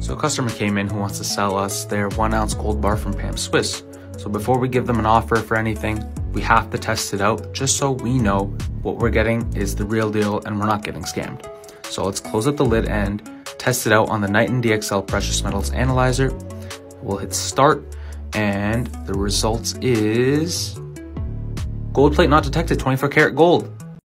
So a customer came in who wants to sell us their one ounce gold bar from PAMP Suisse. So before we give them an offer for anything, we have to test it out just so we know what we're getting is the real deal and we're not getting scammed. So let's close up the lid and test it out on the Niton DXL Precious Metals Analyzer. We'll hit start and the results is gold plate not detected 24 karat gold.